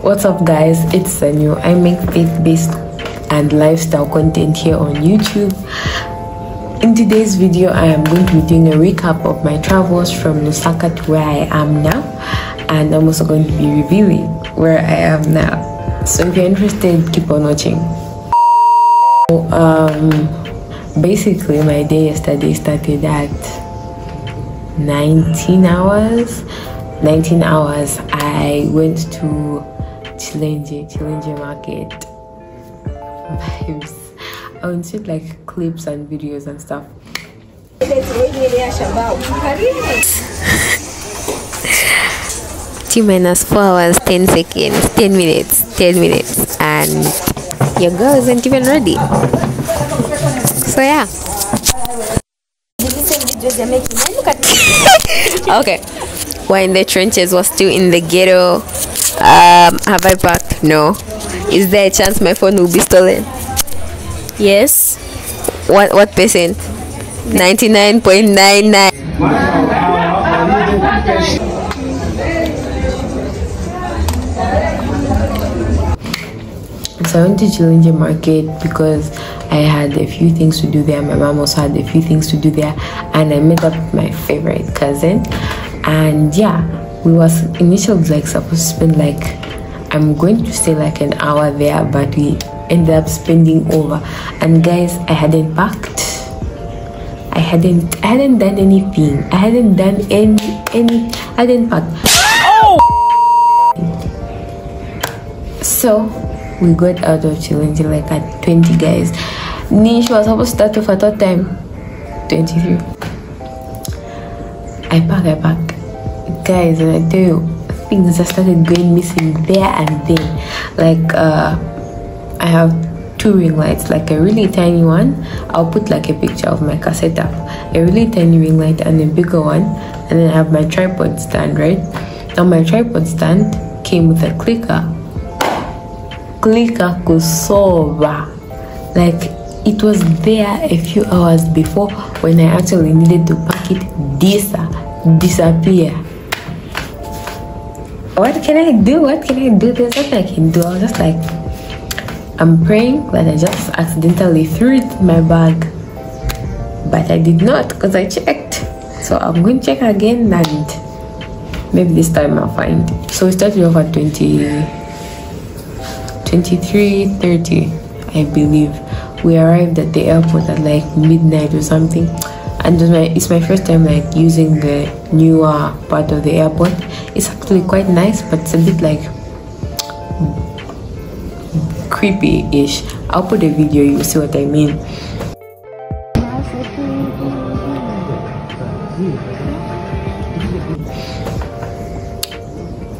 What's up, guys? It's Sanyu. I make faith-based and lifestyle content here on YouTube. In today's video, I am going to be doing a recap of my travels from Lusaka to where I am now, and I'm also going to be reviewing where I am now. So if you're interested, keep on watching. Um, basically, my day yesterday started at 19 hours. 19 hours. I went to Chilenje, Chilenje Market. Vibes. I would shoot like clips and videos and stuff. T minus 4 hours, 10 seconds, 10 minutes, 10 minutes, and your girl isn't even ready. So, yeah. okay. We're in the trenches, we're still in the ghetto. Um, have I packed? No. Is there a chance my phone will be stolen? Yes. What what percent? 99.99. So I went to Chilenje Market because I had a few things to do there. My mom also had a few things to do there, and I met up with my favorite cousin. And yeah, we was initially like supposed to spend like I'm going to stay like an hour there, but we ended up spending over. And guys, I hadn't packed. I hadn't I hadn't done anything. I hadn't done any any I hadn't packed. So we got out of Chilenje like at 20 guys. Niche was supposed to start off at what time? 23. I pack, I pack. Guys, and I tell you, things just started going missing there and then. Like, uh, I have two ring lights, like a really tiny one. I'll put like a picture of my cassette up. A really tiny ring light and a bigger one. And then I have my tripod stand, right? Now my tripod stand came with a clicker clicker kusova like it was there a few hours before when i actually needed to pack it dis disappear what can i do? What can i do? There's nothing i can do. I was just like i'm praying that i just accidentally threw it in my bag. But i did not because i checked. So i'm going to check again and maybe this time i'll find. So we started off at 20 23:30 I believe. We arrived at the airport at like midnight or something and it's my, first time like using the newer part of the airport. It's actually quite nice but it's a bit like creepy-ish. I'll put a video you see what I mean.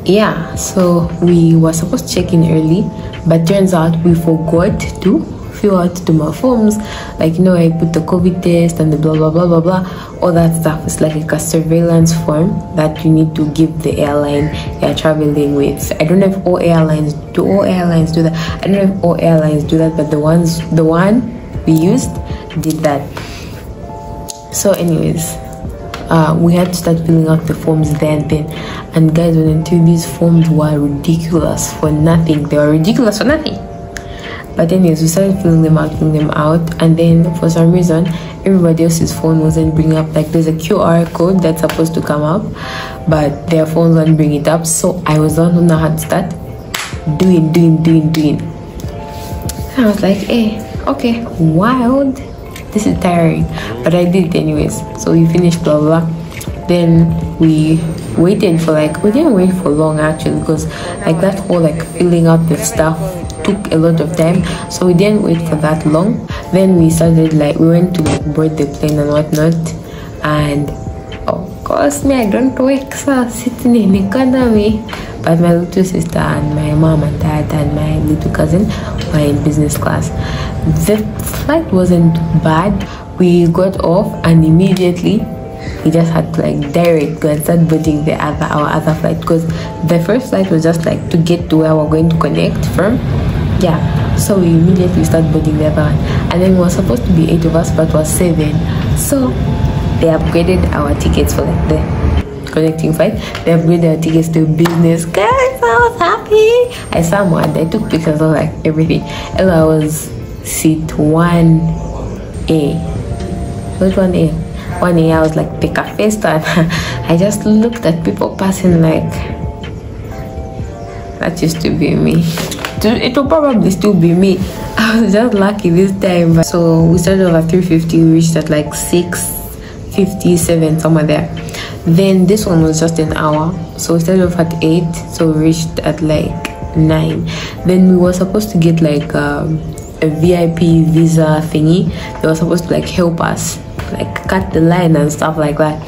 Yeah so we were supposed to check in early but turns out we forgot to fill out to my forms like you know i put the covid test and the blah blah blah blah blah. All that stuff it's like a surveillance form that you need to give the airline you're traveling with. I don't know if all airlines do all airlines do that? I don't know if all airlines do that but the ones the one we used did that. So anyways uh, we had to start filling out the forms then then. And guys when until these forms were ridiculous for nothing. They were ridiculous for nothing but anyways we started filling them out filling them out and then for some reason everybody else's phone wasn't bringing up. Like there's a qr code that's supposed to come up but their phones won't bring it up. So i was the one who had to start doing doing doing doing. And i was like hey okay wild. This is tiring. But i did it anyways. So we finished blah blah, blah. then we waited for like we didn't wait for long actually because like that whole like filling out the stuff took a lot of time so we didn't wait for that long. Then we started like we went to board the plane and whatnot and of course me i don't wake so sitting in the economy but my little sister and my mom and dad and my little cousin were in business class the flight wasn't bad. We got off and immediately we just had to like direct go and start boarding the other our other flight because the first flight was just like to get to where we're going to connect from yeah so we immediately start boarding the other one and then we were supposed to be eight of us but was seven so they upgraded our tickets for like the connecting flight they upgraded our tickets to business guys i was happy I saw one. I took pictures of like everything. and i was seat 1A. Which one A? 1A. I was like the cafe stand. I just looked at people passing like that used to be me. It will probably still be me. I was just lucky this time. So we started off at 350. We reached at like 657 somewhere there. Then this one was just an hour. So we started off at 8. So we reached at like 9. Then we were supposed to get like um, a VIP visa thingy. They were supposed to like help us, like cut the line and stuff like that.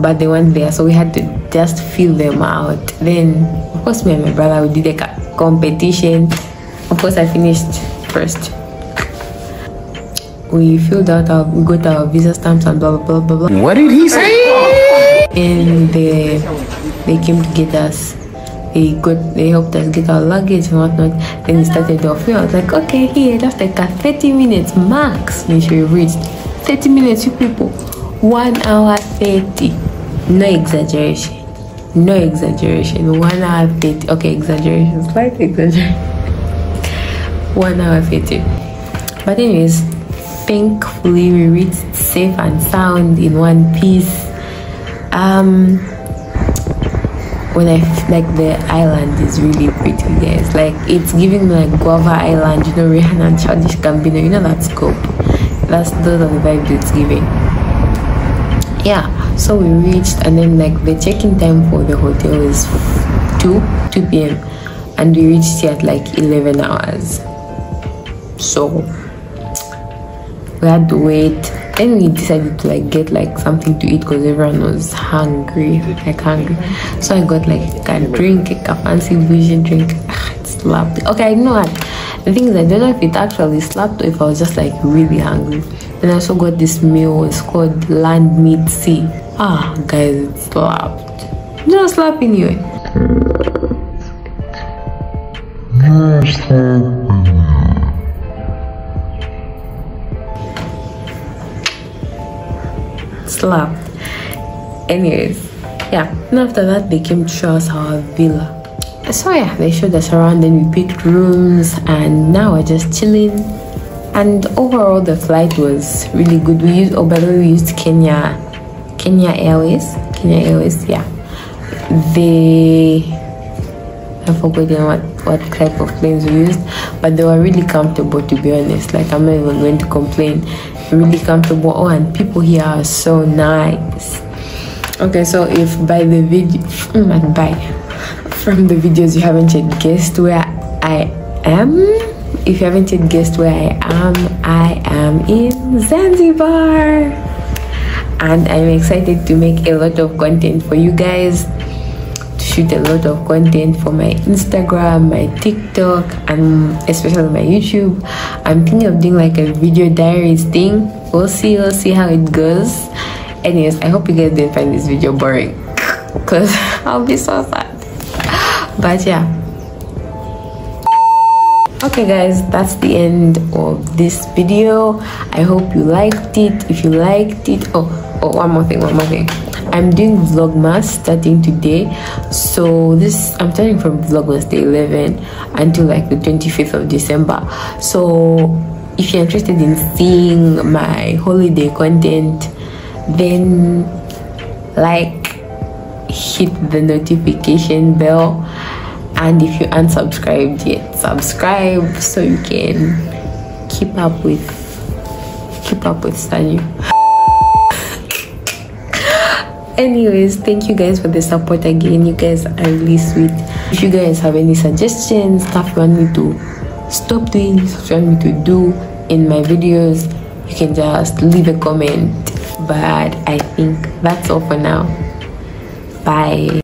But they weren't there, so we had to just fill them out. Then, of course, me and my brother we did a competition. Of course, I finished first. We filled out our, we got our visa stamps and blah blah blah blah blah. What did he say? And they they came to get us. They got they helped us get our luggage and whatnot. Then we started off. I was like, okay, here just like a 30 minutes max. We should reach 30 minutes, you people. One hour 30. No exaggeration. No exaggeration. One hour 30. Okay, exaggeration. Slight exaggeration. One hour 30. But anyways, thankfully we reached safe and sound in one piece. Um when I like the island is really pretty, guys. Like it's giving me like Guava Island, you know, Rihanna and Childish Gambino. You know that scope. That's those are the vibes it's giving. Yeah. So we reached, and then like the check-in time for the hotel is two two p.m. and we reached here at like eleven hours. So we had to wait then we decided to like get like something to eat because everyone was hungry like hungry so i got like a drink like a fancy bougie drink ah, it slapped okay i know what the thing is i don't know if it actually slapped or if i was just like really hungry then i also got this meal it's called land meat sea ah guys it slapped no slapping you slapped. Anyways, yeah. And after that, they came to show us our villa. So yeah, they showed us around. Then we picked rooms, and now we're just chilling. And overall, the flight was really good. We used, oh by the way, we used Kenya, Kenya Airways, Kenya Airways. Yeah, they. I forgot what what type of planes we used, but they were really comfortable. To be honest, like I'm not even going to complain really comfortable oh and people here are so nice okay so if by the video mm, and by from the videos you haven't yet guessed where i am. If you haven't yet guessed where i am i am in zanzibar. And i'm excited to make a lot of content for you guys to shoot a lot of content for my instagram my tiktok and especially my youtube. I'm thinking of doing like a video diaries thing. We'll see we'll see how it goes. Anyways i hope you guys didn't find this video boring because i'll be so sad but yeah. Okay guys that's the end of this video. I hope you liked it. If you liked it oh oh one more thing one more thing. I'm doing vlogmas starting today. So this i'm starting from vlogmas day 11 until like the 25th of december. So if you're interested in seeing my holiday content then like hit the notification bell. And if you aren't subscribed yet subscribe so you can keep up with keep up with Sanyu. Anyways thank you guys for the support again. You guys are really sweet. If you guys have any suggestions stuff you want me to stop doing stuff you want me to do in my videos you can just leave a comment. But i think that's all for now bye